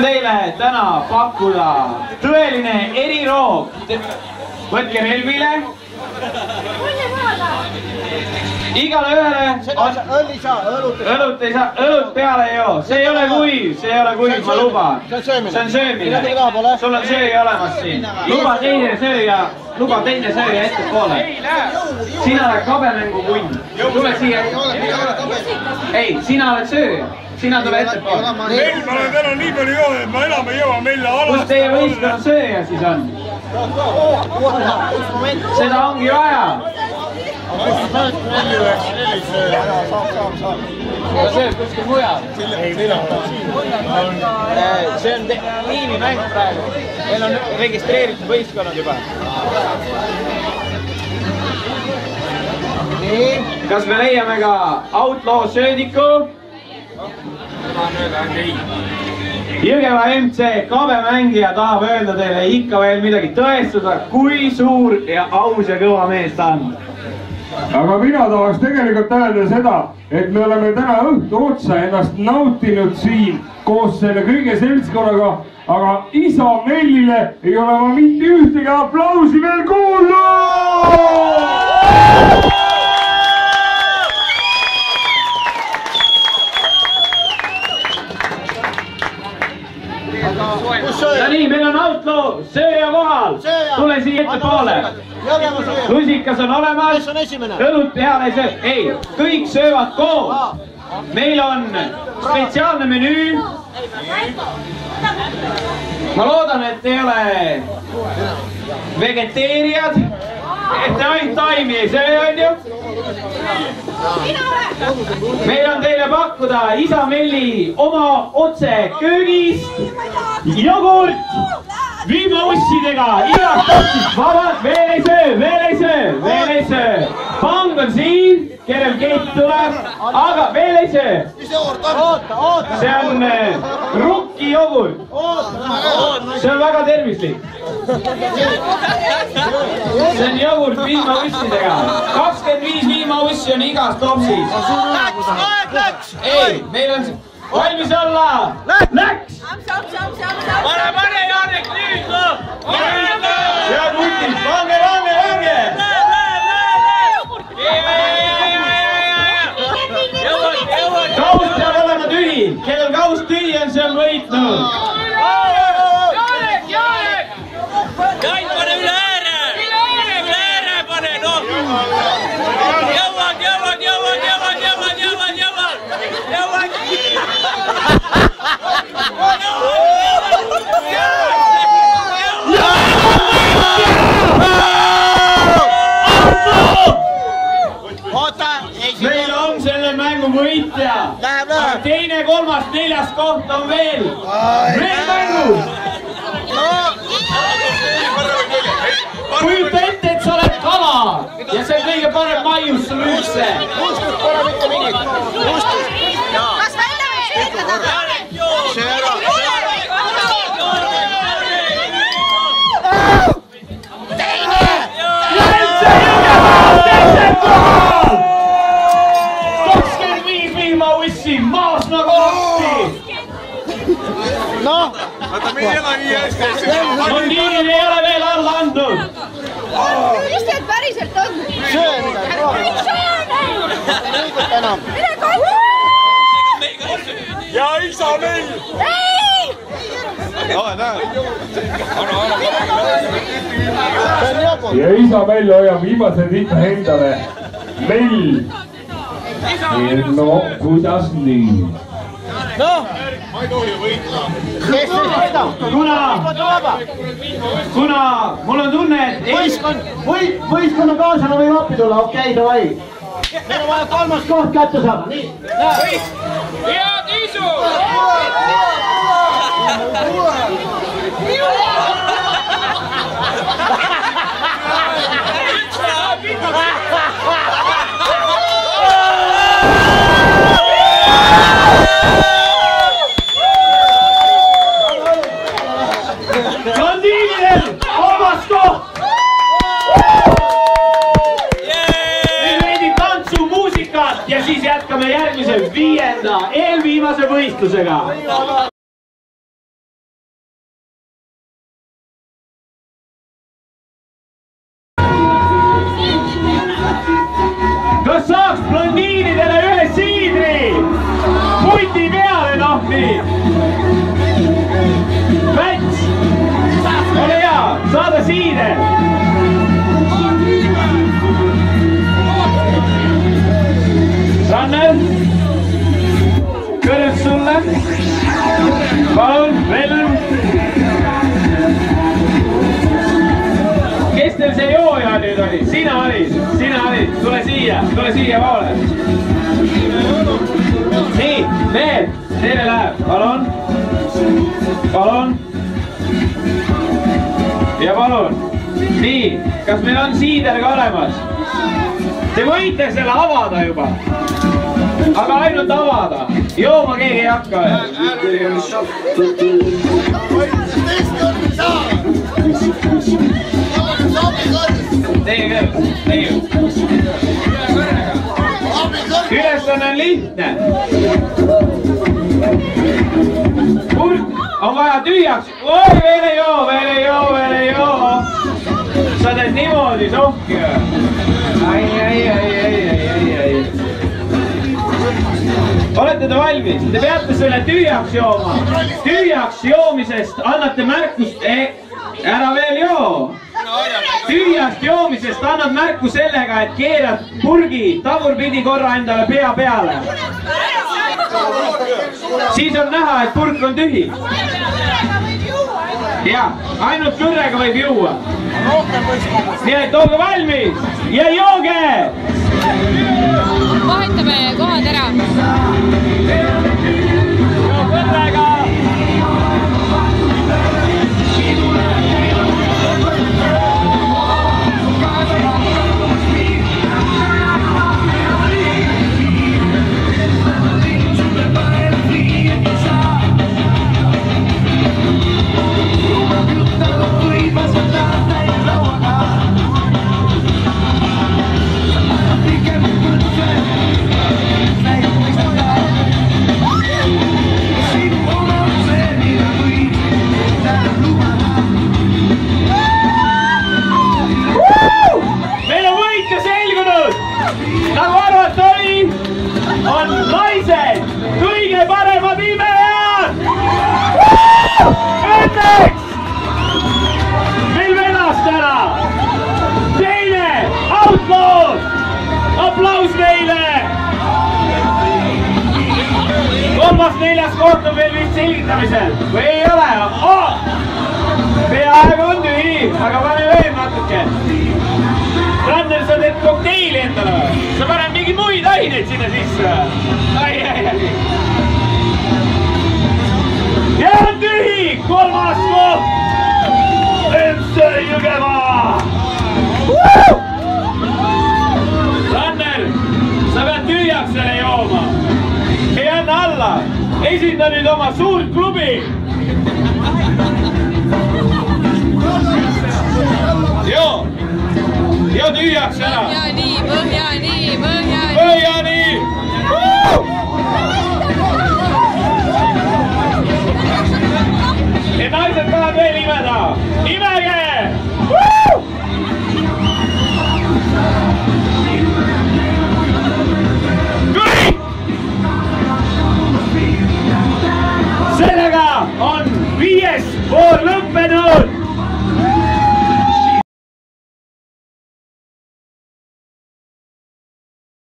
teile täna pakkuda tõeline eriroog. võtke relvile. Igale ühele on õll ei saa, õlut ei saa. õlut ei saa, õlut peale ei joo, see ei ole kuiv, see ei ole kuiv, ma luban. see on söömine. sul on sööja olemas siin. luba teine sööja, luba teine sööja ettepoole. sina oled kabemängu kunn, tule siia. ei, sina oled sööja, sina tule ettepoole. meil ma olen täna nii palju joonud, et ma enam ei jõua meile kus teie võistkonna sööja siis on? seda ongi vaja. Ta sööb kuskil mujal. see on liinimäng praegu. meil on registreeritud võistkonnad juba. kas me leiame ka outlaw söödiku? Jõgeva MC kabemängija tahab öelda teile ikka veel midagi tõestada, kui suur ja aus ja kõva mees ta on. Aga mina tahaks tegelikult öelda seda, et me oleme täna õhtu otsa ennast nautinud siin koos selle kõige seltskonnaga, aga isa Mellile ei ole ma mitte ühtegi aplausi veel kuulnud. no? nii, meil on outlaw sööja kohal tule siia ettepoole. Lusikas on olemas kes on esimene? õlut peale ei söö, ei, kõik söövad koos. meil on spetsiaalne menüü. ma loodan, et ei ole vegeteerijad, et te ainult taimi ei söö, onju. meil on teile pakkuda isa Melli oma otse köögist jogurt vihmaussidega igast otsist, vabalt, veel ei söö, veel ei söö, veel ei söö. pang on siin, kellel Keit tuleb, aga veel ei söö. see on äh, rukki jogurt, see on väga tervislik. see on jogurt vihmaussidega, kakskümmend viis vihmaussi on igas topsis. ei, meil on valmis olla. noh. Meil on selle mängu võitja. Teine, kolmas, neljas koht on veel. veel mängus. kujuta ette, et sa oled kala ja see on kõige parem maius sul üldse. mustust pole mitte mingit. kas välja võiks 900 ja Isamell hoiab viimase tipa endale. meil. no kuidas nii? noh. ma ei tohi võitla. kes nüüd võidab? kuna, kuna mul on tunne, et võistkond, või võistkonnakaaslasena võib appi tulla, okei okay,, davai. meil on vaja kolmas koht kätte saada, nii siis jätkame järgmise viienda eelviimase võistlusega. Tule siia, tule siiapoole. nii, mehed, teile läheb, palun. palun. ja palun. nii, kas meil on siider ka olemas? Te võite selle avada juba, aga ainult avada, jooma keegi ei hakka veel. Teie küll, teie. Ülesanne on lihtne. purk on vaja tühjaks, oi veel ei joo, veel ei joo, veel ei joo. sa teed niimoodi sohki ai, ai, ai, ai, ai, ai, ai. olete te valmis? Te peate selle tühjaks jooma. tühjaks joomisest annate märkust eh,, ära veel joo tühjast joomisest annad märku sellega, et keerad purgi tagurpidi korra endale pea peale. siis on näha, et purk on tühi. ja ainult kõrrega võib juua. nii et olge valmis ja jooge. vahetame kohad ära. Selgitamisel või ei ole oh!? peaaegu on tühi, aga pane veel natuke Ranner, sa teed kokteili endale või? sa paned mingi muid aineid sinna sisse või? ai, ai, ai. ja on tühi, kolmas koht. Nüüd oma suurt klubi. joo, joo tühjaks ära Põhjani, Põhjani, Põhjani. Põhjani. ja naised tahavad veel imeda, imege.